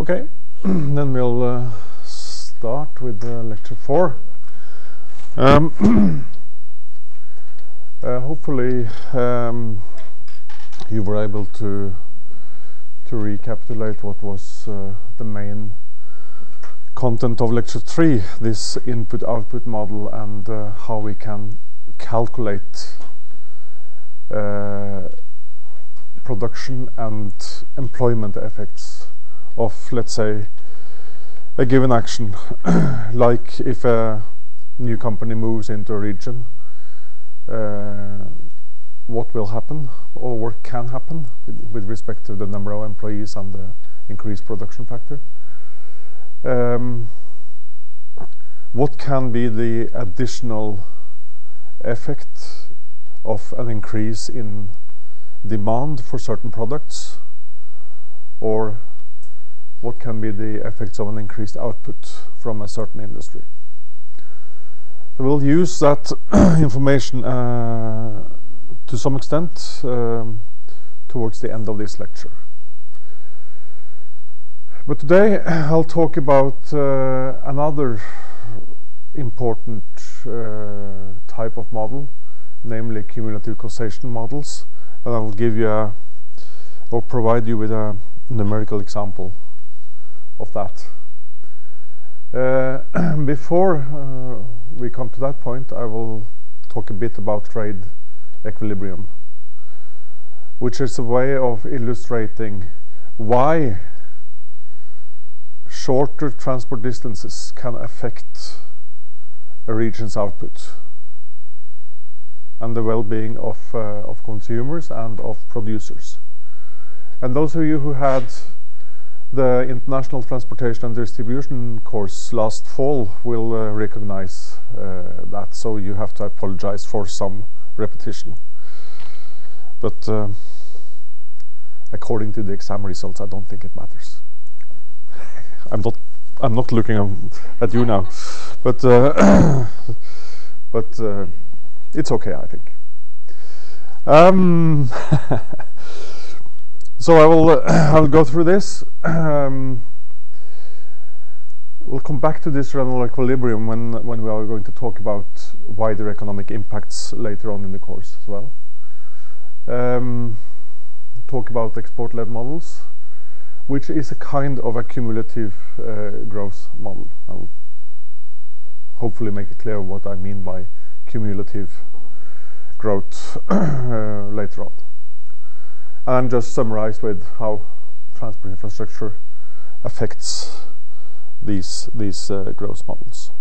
Okay, then we'll uh, start with uh, lecture four. Um, uh, hopefully, um, you were able to to recapitulate what was uh, the main content of lecture three: this input-output model and uh, how we can calculate uh, production and employment effects of, let's say, a given action. like if a new company moves into a region, uh, what will happen or what can happen with, with, respect to the number of employees and the increased production factor. Um, what can be the additional effect of an increase in demand for certain products or what can be the effects of an increased output from a certain industry. So we'll use that information uh, to some extent um, towards the end of this lecture. But today I'll talk about uh, another important uh, type of model, namely cumulative causation models, and I'll give you a, or provide you with a numerical example of that. Uh, before uh, we come to that point, I will talk a bit about trade equilibrium, which is a way of illustrating why shorter transport distances can affect a region's output and the well-being of, uh, of consumers and of producers. And those of you who had the International Transportation and Distribution course last fall will uh, recognize uh, that, so you have to apologize for some repetition. But uh, according to the exam results, I don't think it matters. I'm not. I'm not looking at you now, but uh, but uh, it's okay, I think. Um, So I will uh, I'll go through this. Um, we'll come back to this general equilibrium when when we are going to talk about wider economic impacts later on in the course as well. Um, talk about export-led models, which is a kind of a cumulative uh, growth model. I'll hopefully make it clear what I mean by cumulative growth uh, later on and just summarize with how transport infrastructure affects these these uh, growth models.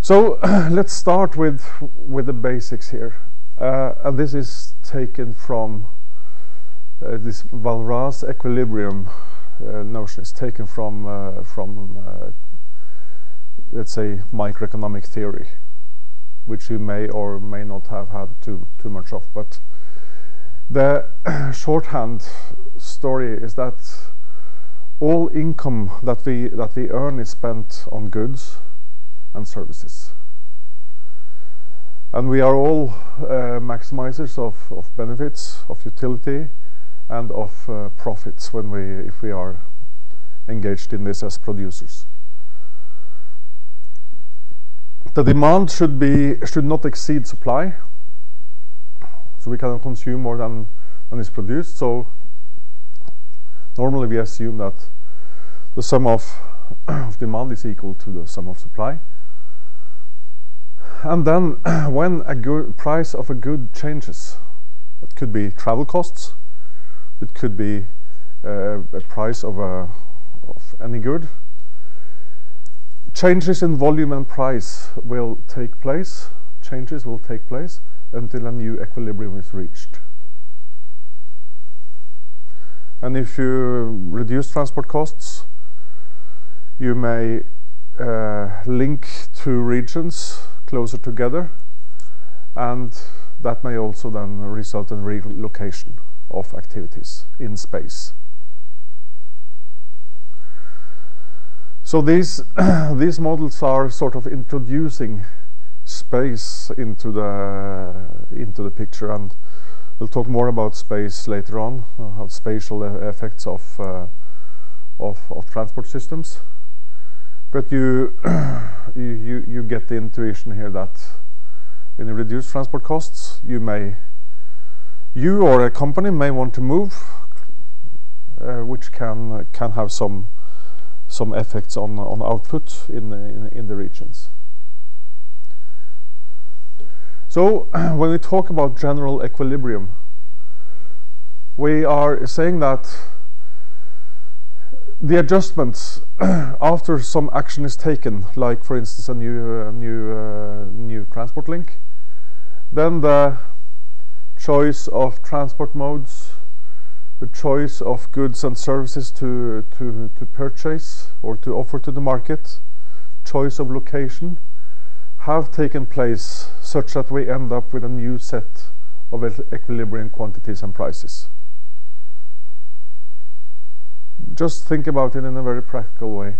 So let's start with with the basics here, uh, and this is taken from uh, this Walras equilibrium uh, notion. Is taken from uh, from uh, let's say microeconomic theory, which you may or may not have had too too much of, but the shorthand story is that all income that we that we earn is spent on goods and services. And we are all uh, maximizers of, of benefits, of utility, and of uh, profits when we if we are engaged in this as producers. The demand should be should not exceed supply so we cannot consume more than, than is produced. So normally we assume that the sum of, of demand is equal to the sum of supply. And then when a good price of a good changes, it could be travel costs, it could be uh, a price of, a, of any good. Changes in volume and price will take place, changes will take place, until a new equilibrium is reached. And if you reduce transport costs, you may uh, link two regions closer together and that may also then result in relocation of activities in space. So these these models are sort of introducing space into the into the picture, and we'll talk more about space later on, uh, how spatial effects of, uh, of of transport systems. But you you you get the intuition here that when you reduce transport costs, you may you or a company may want to move, uh, which can can have some some effects on on output in the, in, in the regions. So when we talk about general equilibrium, we are saying that the adjustments after some action is taken, like for instance a new new uh, new transport link, then the choice of transport modes the choice of goods and services to, to, to purchase or to offer to the market, choice of location, have taken place such that we end up with a new set of equilibrium quantities and prices. Just think about it in a very practical way.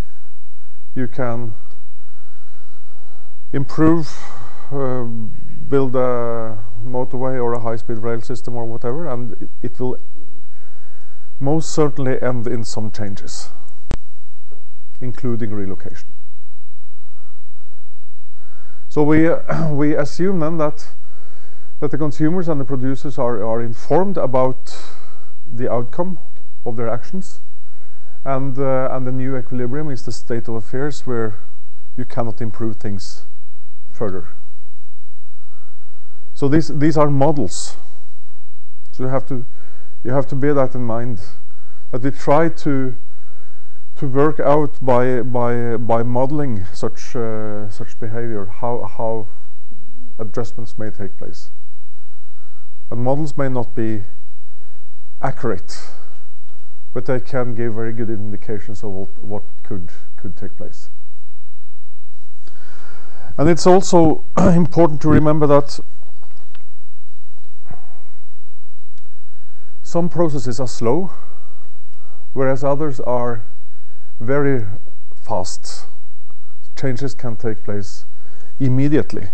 You can improve, uh, build a motorway or a high-speed rail system or whatever, and it, it will most certainly end in some changes, including relocation. So we uh, we assume then that that the consumers and the producers are, are informed about the outcome of their actions, and uh, and the new equilibrium is the state of affairs where you cannot improve things further. So these these are models. So you have to you have to bear that in mind that we try to to work out by by by modeling such uh, such behavior how how adjustments may take place. And models may not be accurate but they can give very good indications of what, what could could take place. And it's also important to remember that Some processes are slow, whereas others are very fast. Changes can take place immediately.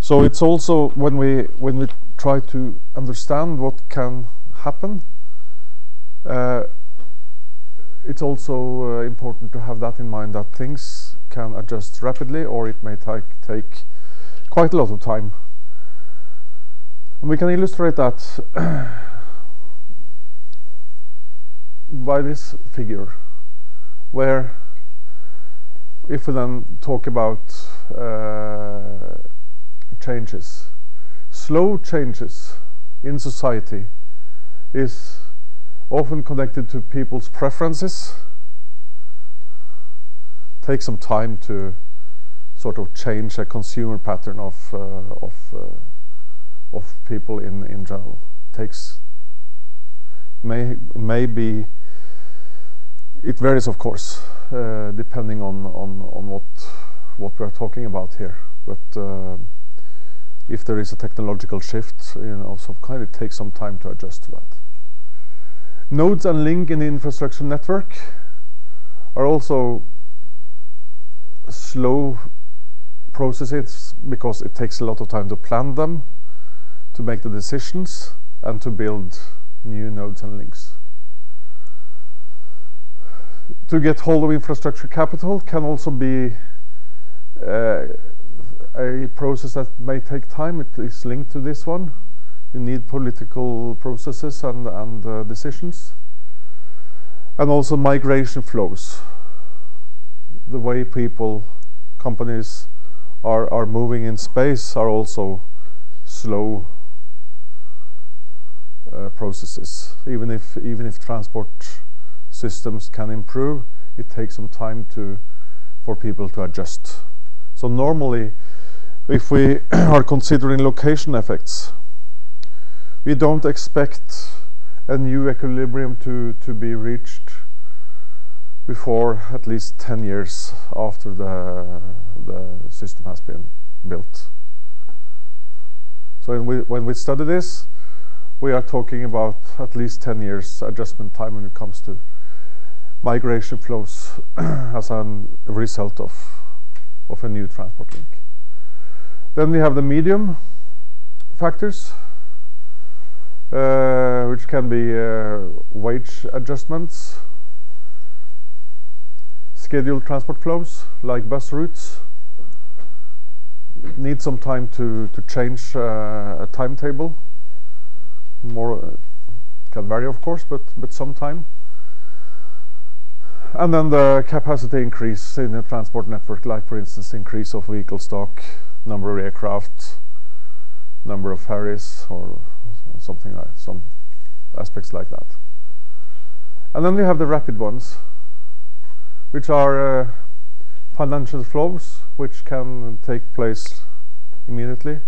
So it's also when we when we try to understand what can happen, uh, it's also uh, important to have that in mind that things can adjust rapidly or it may take take quite a lot of time. And we can illustrate that by this figure, where if we then talk about uh, changes, slow changes in society is often connected to people's preferences. Take some time to sort of change a consumer pattern of uh, of uh, of people in in general takes may may be it varies of course uh, depending on, on on what what we are talking about here but uh, if there is a technological shift you know, of some kind it takes some time to adjust to that nodes and link in the infrastructure network are also slow processes because it takes a lot of time to plan them to make the decisions and to build new nodes and links. To get hold of infrastructure capital can also be uh, a process that may take time. It is linked to this one. You need political processes and, and uh, decisions. And also migration flows. The way people, companies are, are moving in space are also slow uh, processes. Even if even if transport systems can improve, it takes some time to for people to adjust. So normally, if we are considering location effects, we don't expect a new equilibrium to, to be reached before at least 10 years after the, the system has been built. So when we, when we study this, we are talking about at least 10 years adjustment time when it comes to migration flows as a result of, of a new transport link. Then we have the medium factors, uh, which can be uh, wage adjustments, scheduled transport flows like bus routes, need some time to, to change uh, a timetable more uh, can vary of course but but some time and then the capacity increase in the transport network like for instance increase of vehicle stock number of aircraft number of ferries or something like some aspects like that. And then we have the rapid ones which are uh, financial flows which can take place immediately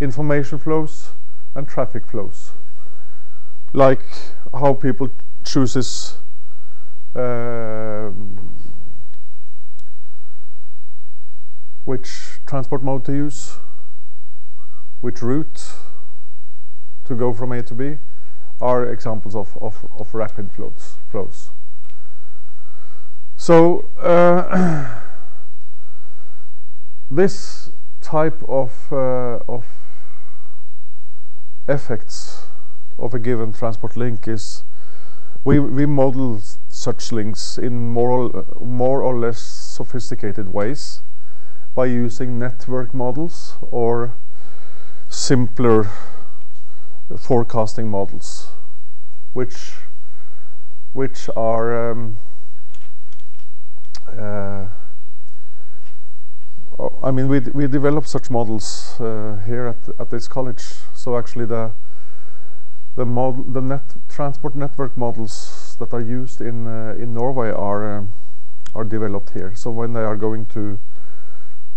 information flows and traffic flows. Like how people chooses which transport mode to use, which route to go from A to B, are examples of, of, of rapid flows. flows. So uh, this type of, uh, of effects of a given transport link is we, we model such links in more or, more or less sophisticated ways by using network models or simpler forecasting models which which are um, uh, I mean we we develop such models uh, here at at this college. So actually the the model, the net transport network models that are used in uh, in Norway are um, are developed here. So when they are going to,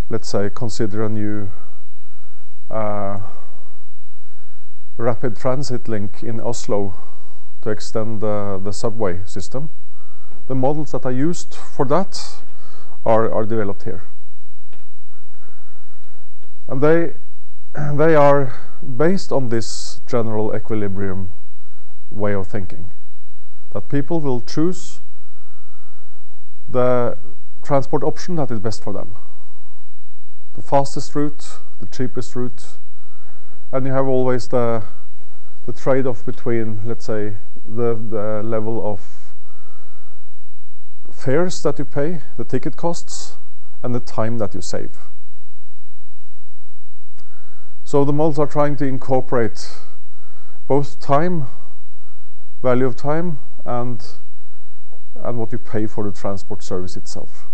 let's say, consider a new uh, rapid transit link in Oslo to extend the the subway system, the models that are used for that are are developed here, and they they are based on this general equilibrium way of thinking. That people will choose the transport option that is best for them. The fastest route, the cheapest route, and you have always the the trade-off between, let's say, the, the level of fares that you pay, the ticket costs, and the time that you save. So the models are trying to incorporate both time, value of time, and and what you pay for the transport service itself.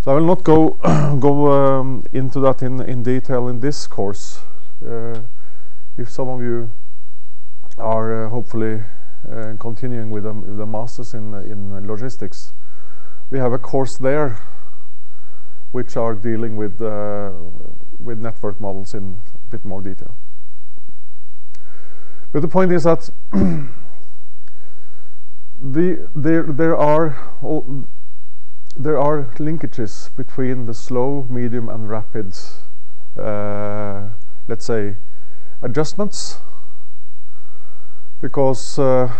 So I will not go go um, into that in in detail in this course. Uh, if some of you are uh, hopefully uh, continuing with, um, the masters in in logistics, we have a course there which are dealing with uh, with network models in a bit more detail. But the point is that the there there are all, there are linkages between the slow, medium, and rapid, uh, let's say, adjustments, because uh,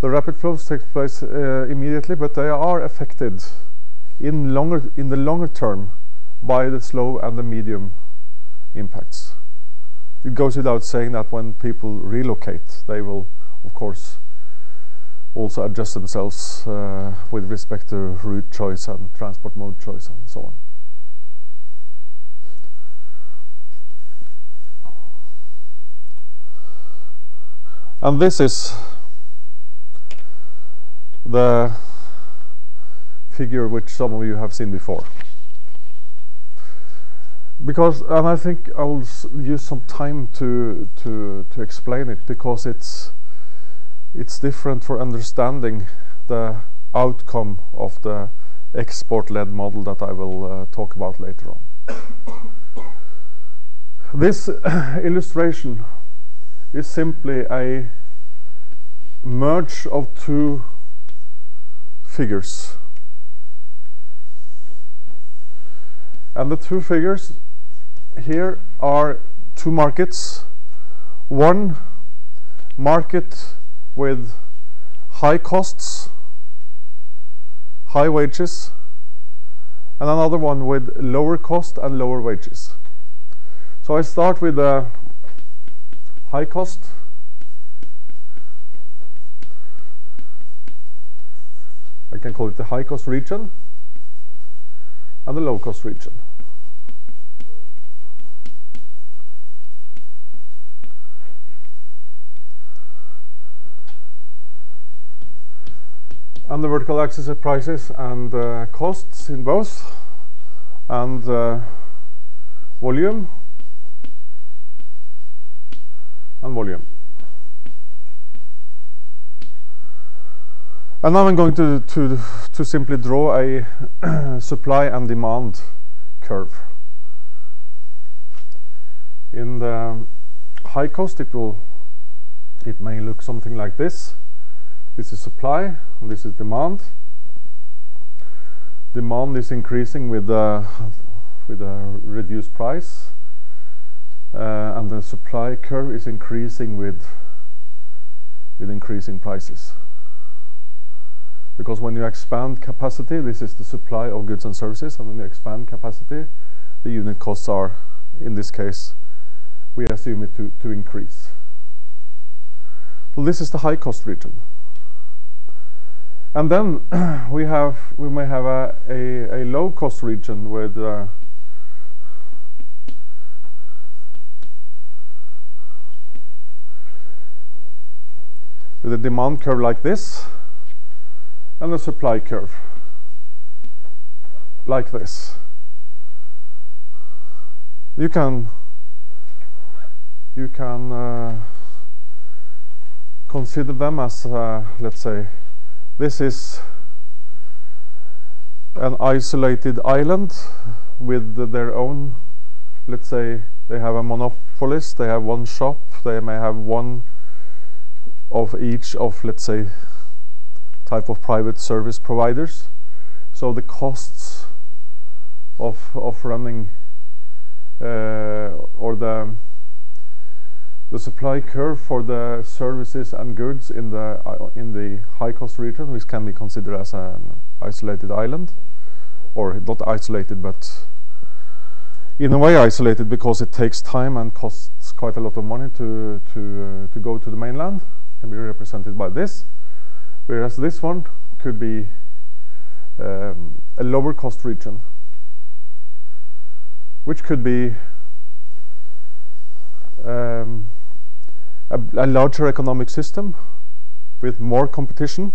the rapid flows take place uh, immediately, but they are affected in longer in the longer term by the slow and the medium impacts. It goes without saying that when people relocate, they will, of course, also adjust themselves uh, with respect to route choice and transport mode choice and so on. And this is the figure which some of you have seen before because and I think I will use some time to to to explain it because it's it's different for understanding the outcome of the export-led model that I will uh, talk about later on. this illustration is simply a merge of two figures. And the two figures here are two markets. One market with high costs, high wages, and another one with lower cost and lower wages. So I start with the high cost. I can call it the high cost region and the low cost region. And the vertical axis of prices and uh, costs in both and uh, volume and volume. And now I'm going to, to, to simply draw a supply and demand curve. In the high cost it will it may look something like this. This is supply and this is demand. Demand is increasing with the with a reduced price, uh, and the supply curve is increasing with with increasing prices. Because when you expand capacity, this is the supply of goods and services, and when you expand capacity, the unit costs are, in this case, we assume it to, to increase. Well, this is the high cost region. And then we have we may have a, a, a low cost region with uh, with a demand curve like this and a supply curve like this. You can you can uh, consider them as uh, let's say this is an isolated island with their own, let's say, they have a monopolist, they have one shop, they may have one of each of, let's say, type of private service providers. So the costs of, of running uh, or the the supply curve for the services and goods in the uh, in the high cost region, which can be considered as an isolated island, or not isolated, but in a way isolated because it takes time and costs quite a lot of money to to uh, to go to the mainland. Can be represented by this, whereas this one could be um, a lower cost region, which could be um, a, a larger economic system with more competition,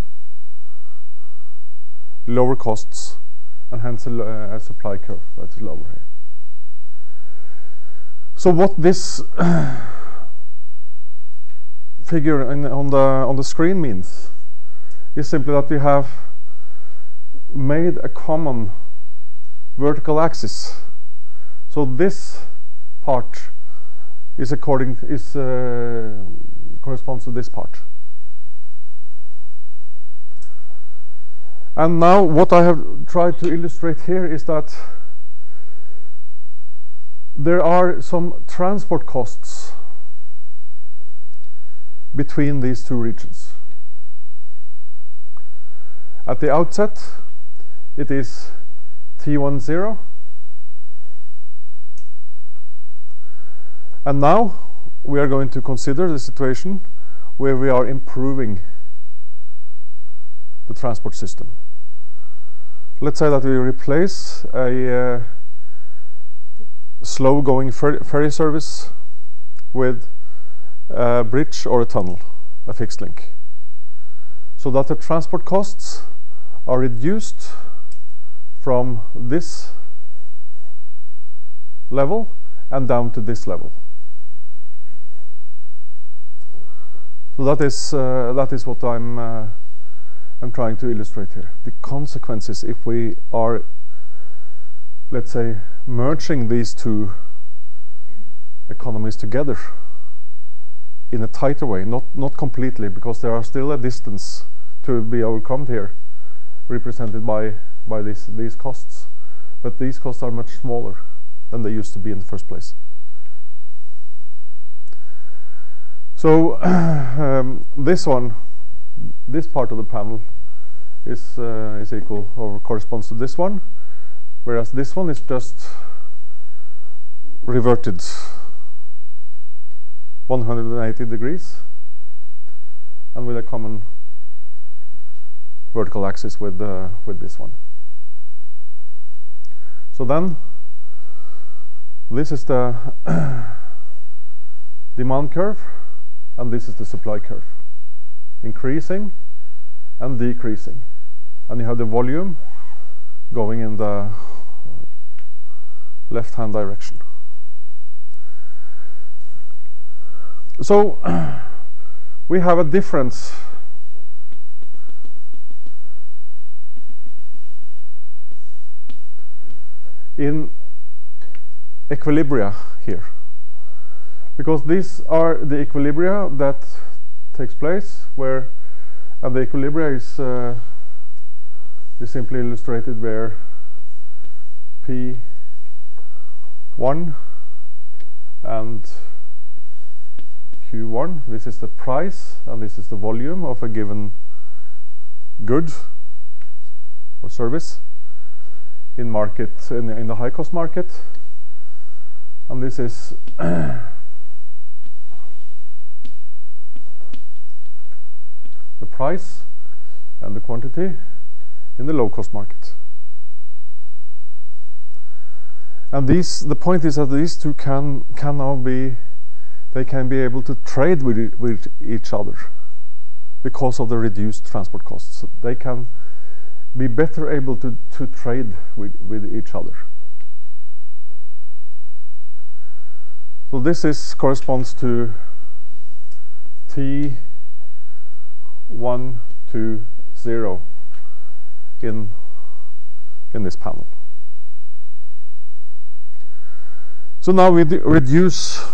lower costs, and hence a, uh, a supply curve that is lower here. So what this figure in, on the on the screen means is simply that we have made a common vertical axis. So this part is according is uh, corresponds to this part. And now what I have tried to illustrate here is that there are some transport costs between these two regions. At the outset, it is T10 And now we are going to consider the situation where we are improving the transport system. Let's say that we replace a uh, slow going fer ferry service with a bridge or a tunnel, a fixed link. So that the transport costs are reduced from this level and down to this level. So that is uh, that is what I'm uh, I'm trying to illustrate here. The consequences if we are, let's say, merging these two economies together in a tighter way, not not completely, because there are still a distance to be overcome here, represented by by these these costs, but these costs are much smaller than they used to be in the first place. So um, this one, this part of the panel is uh, is equal or corresponds to this one, whereas this one is just reverted 180 degrees and with a common vertical axis with uh, with this one. So then this is the demand curve and this is the supply curve. Increasing and decreasing. And you have the volume going in the left hand direction. So we have a difference. In equilibria here because these are the equilibria that takes place where and the equilibria is uh, is simply illustrated where P1 and Q1 this is the price and this is the volume of a given good or service in market in, in the high cost market. And this is the price and the quantity in the low cost market. And these, the point is that these two can, can now be, they can be able to trade with, with each other because of the reduced transport costs. They can be better able to, to trade with, with each other. So this is corresponds to T one two zero in in this panel. So now we reduce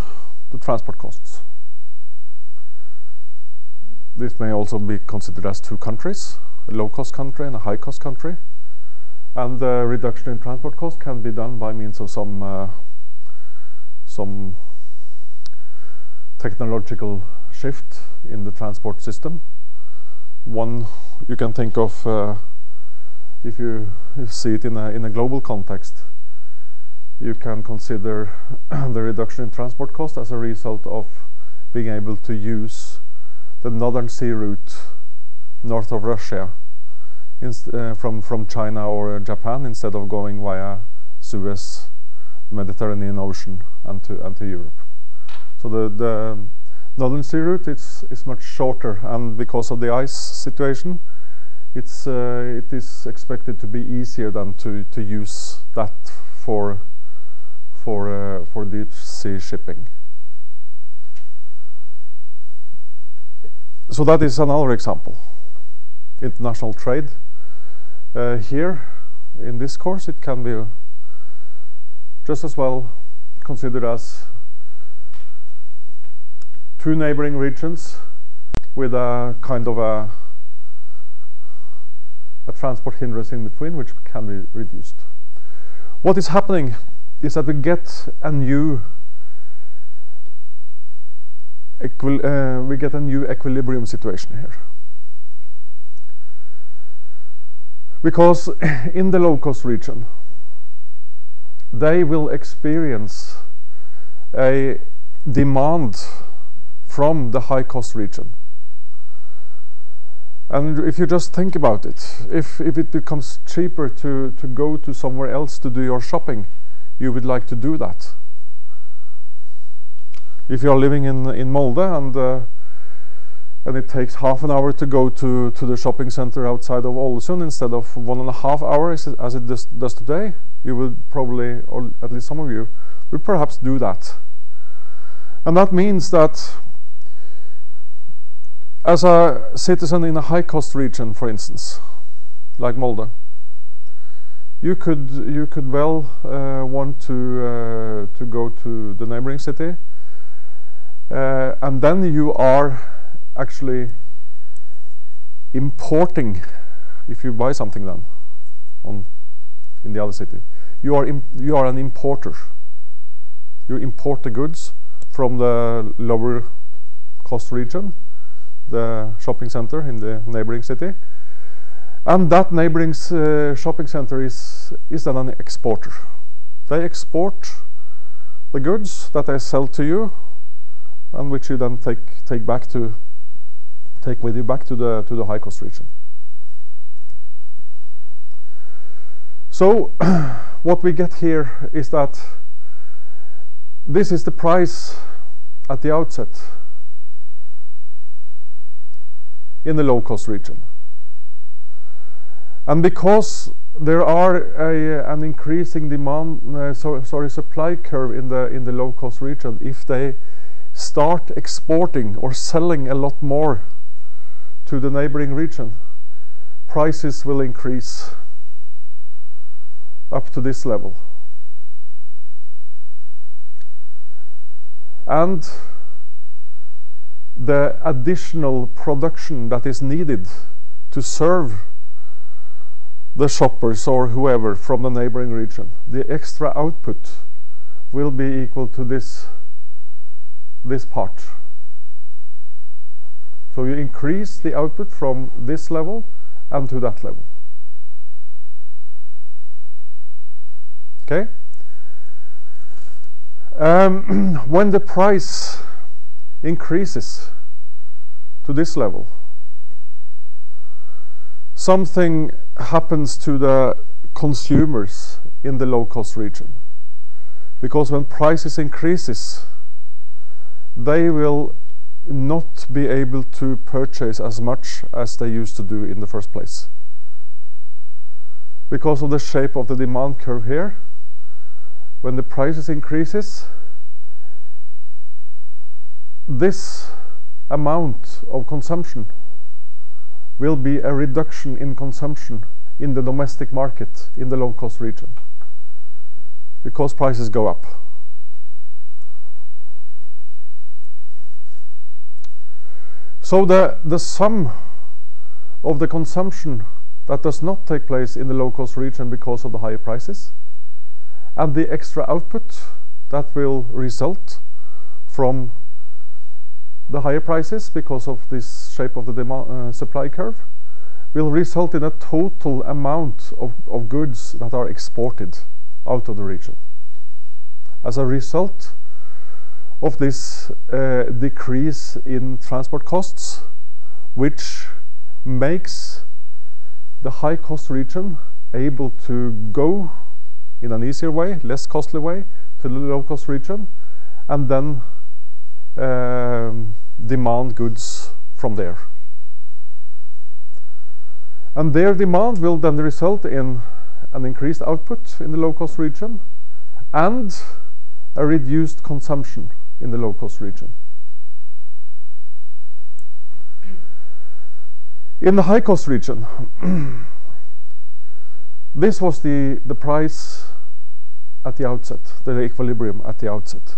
the transport costs. This may also be considered as two countries, a low-cost country and a high-cost country. And the reduction in transport cost can be done by means of some uh, some technological shift in the transport system. One you can think of uh, if you see it in a in a global context. You can consider the reduction in transport cost as a result of being able to use the northern sea route north of Russia uh, from from China or Japan instead of going via Suez, Mediterranean Ocean, and to and to Europe. So the the northern sea route is is much shorter, and because of the ice situation, it's uh, it is expected to be easier than to to use that for for uh, for deep sea shipping. So that is another example. International trade. Uh, here, in this course, it can be just as well considered as two neighboring regions with a kind of a, a transport hindrance in between, which can be reduced. What is happening is that we get a new uh, we get a new equilibrium situation here. Because in the low cost region, they will experience a demand from the high cost region. And if you just think about it, if, if it becomes cheaper to, to go to somewhere else to do your shopping, you would like to do that. If you are living in, in Molde and, uh, and it takes half an hour to go to, to the shopping center outside of Ålesund instead of one and a half hours as it does, does today, you would probably, or at least some of you, would perhaps do that. And that means that as a citizen in a high cost region, for instance, like Molde, you could you could well uh, want to uh, to go to the neighboring city, uh, and then you are actually importing. If you buy something then on in the other city, you are you are an importer. You import the goods from the lower cost region, the shopping center in the neighboring city. And that neighboring uh, shopping center is, is then an exporter. They export the goods that they sell to you and which you then take, take back to take with you back to the to the high cost region. So what we get here is that this is the price at the outset in the low cost region. And because there are a, an increasing demand, uh, so, sorry, supply curve in the in the low cost region, if they start exporting or selling a lot more to the neighboring region, prices will increase up to this level. And the additional production that is needed to serve the shoppers or whoever from the neighboring region, the extra output will be equal to this, this part. So you increase the output from this level and to that level. Okay? Um, when the price increases to this level, something happens to the consumers in the low cost region. Because when prices increases, they will not be able to purchase as much as they used to do in the first place. Because of the shape of the demand curve here, when the prices increases, this amount of consumption will be a reduction in consumption in the domestic market in the low cost region because prices go up. So the, the sum of the consumption that does not take place in the low cost region because of the higher prices and the extra output that will result from the higher prices because of this shape of the demand, uh, supply curve will result in a total amount of, of goods that are exported out of the region. As a result of this uh, decrease in transport costs, which makes the high cost region able to go in an easier way, less costly way, to the low cost region, and then um, demand goods from there. And their demand will then result in an increased output in the low cost region and a reduced consumption in the low cost region. In the high cost region, this was the, the price at the outset, the equilibrium at the outset.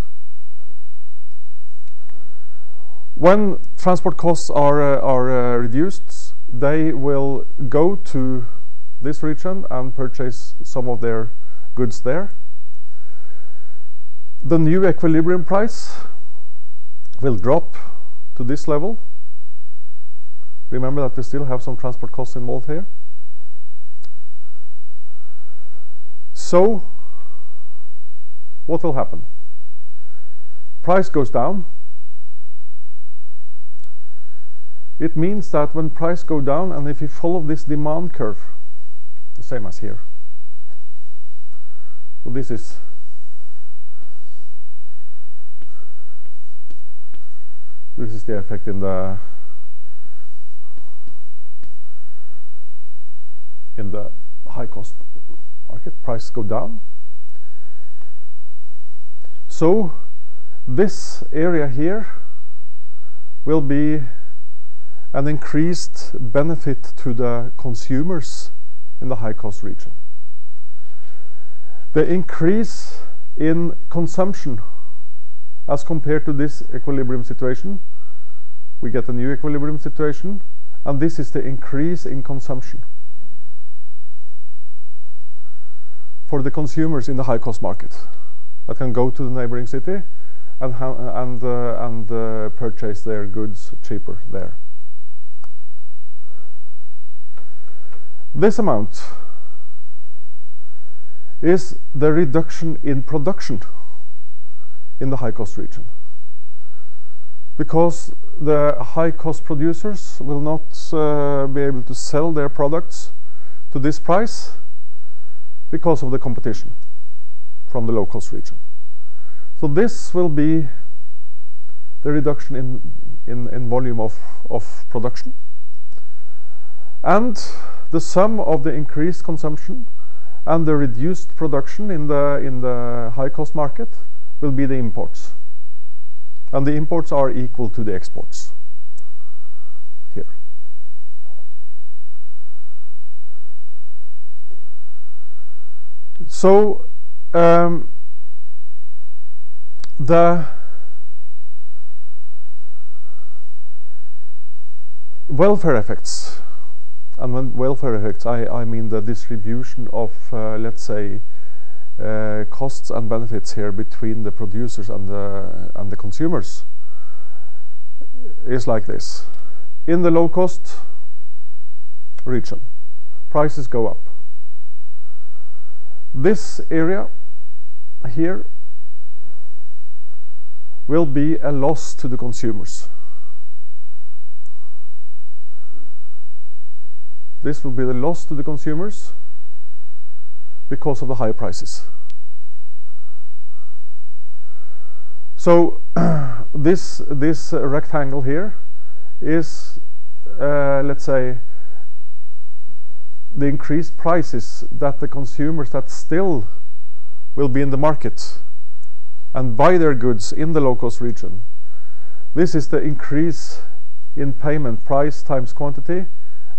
When transport costs are, uh, are uh, reduced, they will go to this region and purchase some of their goods there. The new equilibrium price will drop to this level. Remember that we still have some transport costs involved here. So, what will happen? Price goes down, It means that when price go down and if you follow this demand curve, the same as here. So this is this is the effect in the in the high cost market price go down so this area here will be an increased benefit to the consumers in the high cost region. The increase in consumption as compared to this equilibrium situation, we get a new equilibrium situation, and this is the increase in consumption for the consumers in the high cost market that can go to the neighboring city and and uh, and uh, purchase their goods cheaper there. This amount is the reduction in production in the high cost region because the high cost producers will not uh, be able to sell their products to this price because of the competition from the low cost region. So this will be the reduction in, in, in volume of, of production. And the sum of the increased consumption and the reduced production in the, in the high cost market will be the imports. And the imports are equal to the exports here. So um, the welfare effects and when welfare effects I, I mean the distribution of uh, let's say uh, costs and benefits here between the producers and the and the consumers is like this in the low cost region prices go up this area here will be a loss to the consumers. This will be the loss to the consumers because of the high prices. So this this rectangle here is, uh, let's say, the increased prices that the consumers that still will be in the market and buy their goods in the low-cost region. This is the increase in payment price times quantity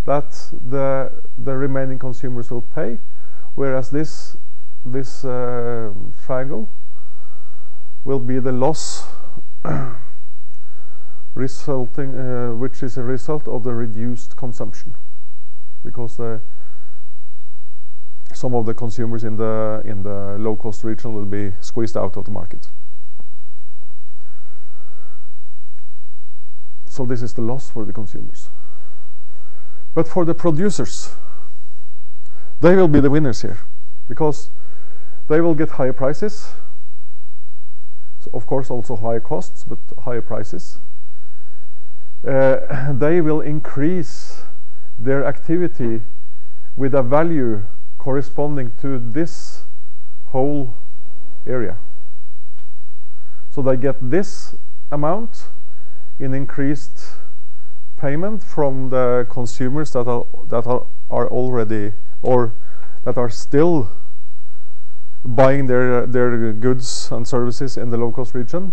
that the the remaining consumers will pay, whereas this this uh, triangle will be the loss resulting, uh, which is a result of the reduced consumption, because the some of the consumers in the in the low cost region will be squeezed out of the market. So this is the loss for the consumers. But for the producers, they will be the winners here because they will get higher prices. So of course, also higher costs, but higher prices. Uh, they will increase their activity with a value corresponding to this whole area. So they get this amount in increased payment from the consumers that are that are, are already or that are still buying their their goods and services in the low cost region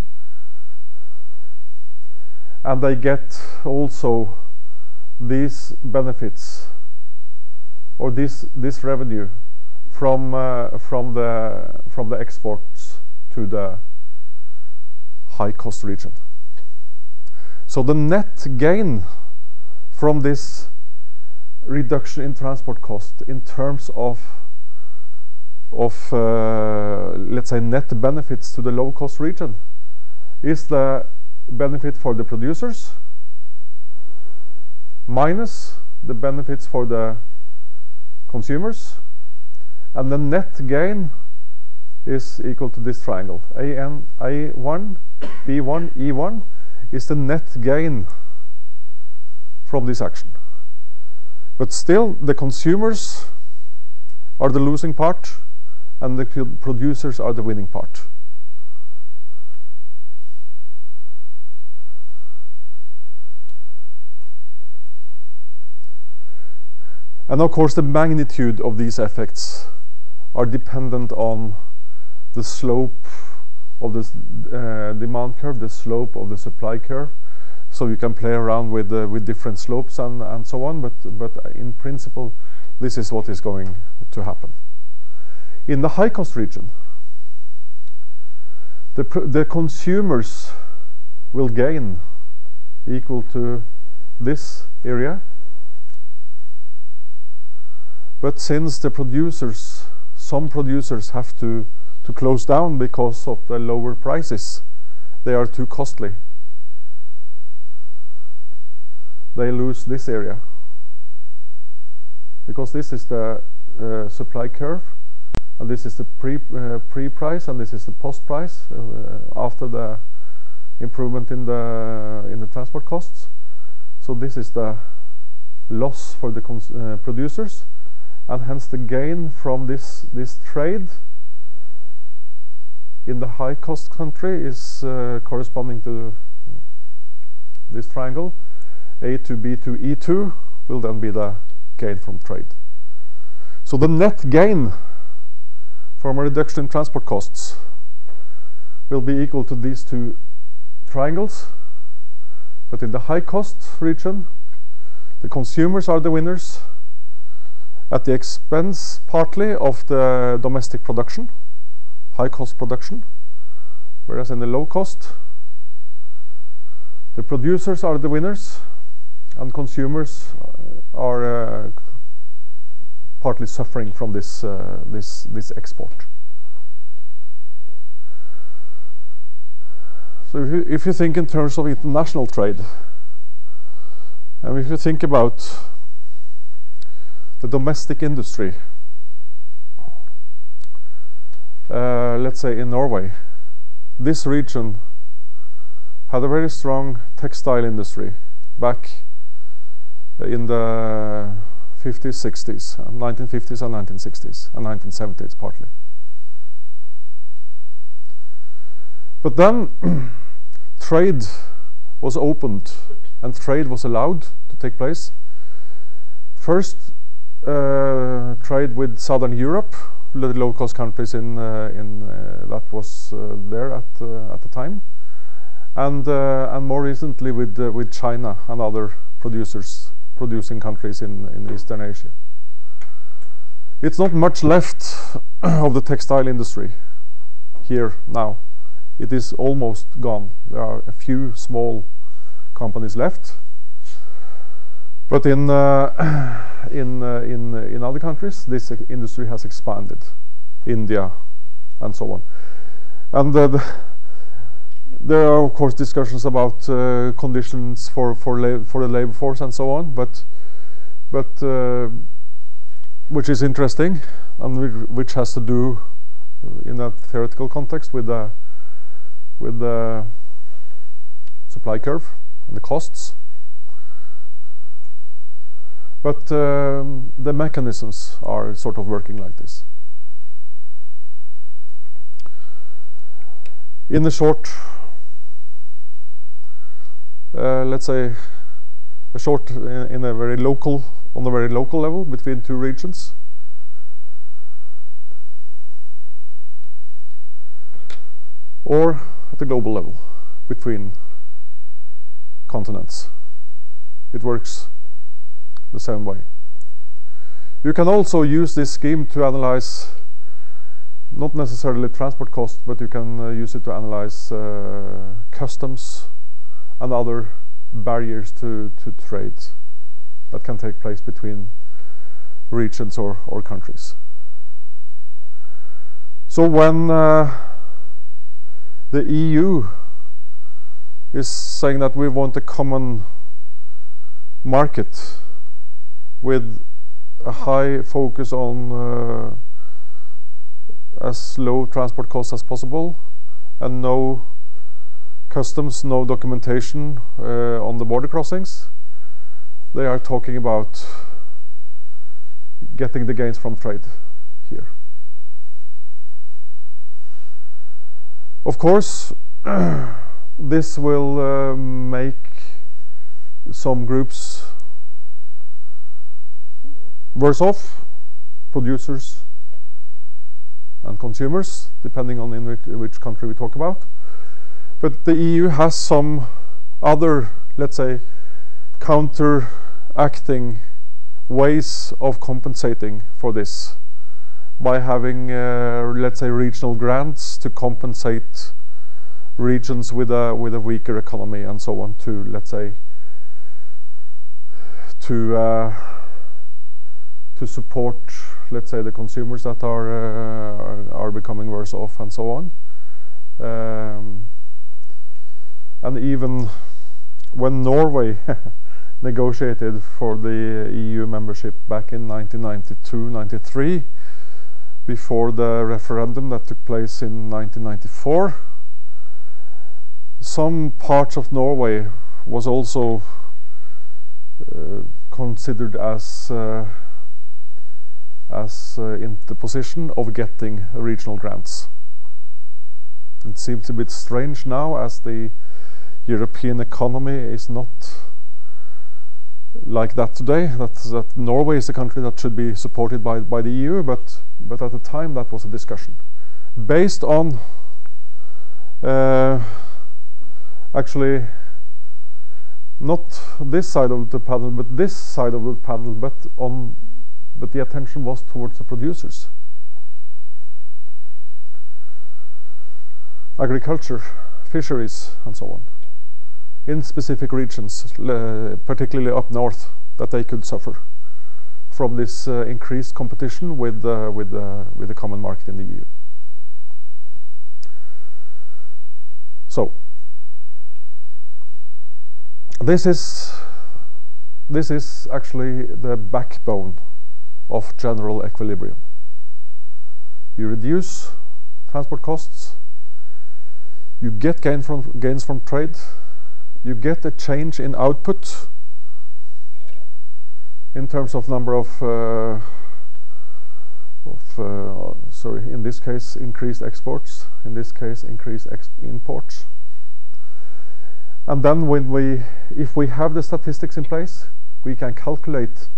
and they get also these benefits or this this revenue from uh, from the from the exports to the high cost region. So the net gain from this reduction in transport cost in terms of of uh, let's say net benefits to the low cost region is the benefit for the producers minus the benefits for the consumers and the net gain is equal to this triangle AN A1 B1 E1 is the net gain from this action. But still the consumers are the losing part and the producers are the winning part. And of course, the magnitude of these effects are dependent on the slope of the uh, demand curve, the slope of the supply curve. So you can play around with uh, with different slopes and and so on. But but in principle, this is what is going to happen. In the high cost region, the the consumers will gain equal to this area but since the producers, some producers have to, to close down because of the lower prices, they are too costly. They lose this area. Because this is the uh, supply curve and this is the pre uh, pre price and this is the post price uh, after the improvement in the in the transport costs. So this is the loss for the uh, producers and hence the gain from this this trade in the high cost country is uh, corresponding to this triangle. A to b to e2 will then be the gain from trade. So the net gain from a reduction in transport costs will be equal to these two triangles. But in the high cost region, the consumers are the winners at the expense partly of the domestic production, high cost production, whereas in the low cost, the producers are the winners and consumers are uh, partly suffering from this uh, this this export. So if you, if you think in terms of international trade, and if you think about the domestic industry, uh, let's say in Norway, this region had a very strong textile industry back in the 50s, 60s, 1950s and 1960s, and 1970s partly. But then trade was opened and trade was allowed to take place. First, uh, trade with Southern Europe, the low-cost countries in uh, in uh, that was uh, there at at the time, and and more recently with with China and other producers producing countries in, in Eastern Asia. It's not much left of the textile industry here now. It is almost gone. There are a few small companies left. But in uh, in uh, in uh, in other countries, this industry has expanded, India, and so on. And the, there are of course discussions about conditions for for for the labor force and so on, but but uh, which is interesting and which has to do in that theoretical context with the with the supply curve and the costs. But um, the mechanisms are sort of working like this. In the short uh, let's say, a short in, in a very local, on a very local level between two regions. Or at the global level between continents. It works the same way. You can also use this scheme to analyze not necessarily transport costs, but you can uh, use it to analyze uh, customs and other barriers to, to trade that can take place between regions or, or countries. So when uh, the EU is saying that we want a common market with a high focus on uh, as low transport costs as possible and no customs, no documentation uh, on the border crossings. They are talking about getting the gains from trade here. Of course, this will uh, make some groups worse off, producers and consumers, depending on in which, which country we talk about. But the EU has some other, let's say, counteracting ways of compensating for this by having, uh, let's say, regional grants to compensate regions with a with a weaker economy and so on to, let's say, to uh, to support, let's say, the consumers that are uh, are, are becoming worse off and so on. Um, and even when Norway negotiated for the EU membership back in 1992-93 before the referendum that took place in 1994 some parts of Norway was also uh, considered as uh, as uh, in the position of getting regional grants. It seems a bit strange now as the European economy is not like that today, that, that Norway is a country that should be supported by, by the EU, but, but at the time that was a discussion. Based on uh, actually not this side of the panel, but this side of the panel, but on but the attention was towards the producers. Agriculture, fisheries, and so on. In specific regions, uh, particularly up north, that they could suffer from this uh, increased competition with, uh, with, with the common market in the EU. So, this is this is actually the backbone of general equilibrium. You reduce transport costs, you get gain from, gains from trade, you get a change in output in terms of number of, uh, of uh, sorry, in this case increased exports, in this case increased imports. And then when we, if we have the statistics in place, we can calculate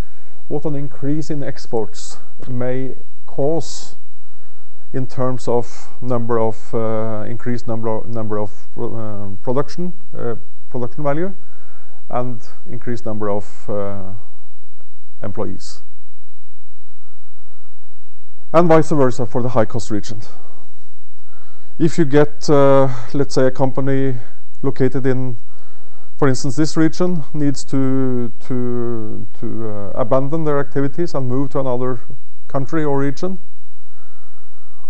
what an increase in exports may cause in terms of number of uh, increased number of, number of uh, production uh, production value and increased number of uh, employees. And vice versa for the high cost region. If you get uh, let's say a company located in for instance, this region needs to to to uh, abandon their activities and move to another country or region.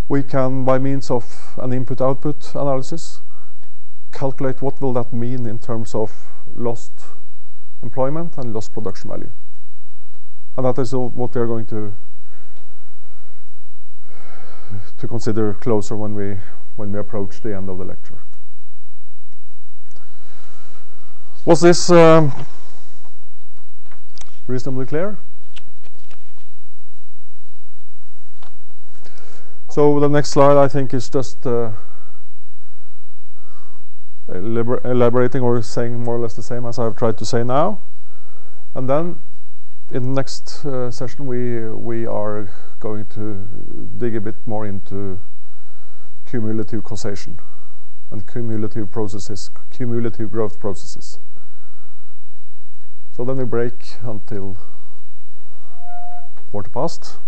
We can, by means of an input-output analysis, calculate what will that mean in terms of lost employment and lost production value. And that is what we are going to to consider closer when we when we approach the end of the lecture. Was this um, reasonably clear? So the next slide I think is just uh, elaborating or saying more or less the same as I've tried to say now. And then in the next uh, session we we are going to dig a bit more into cumulative causation and cumulative processes, cumulative growth processes. So then we break until quarter past.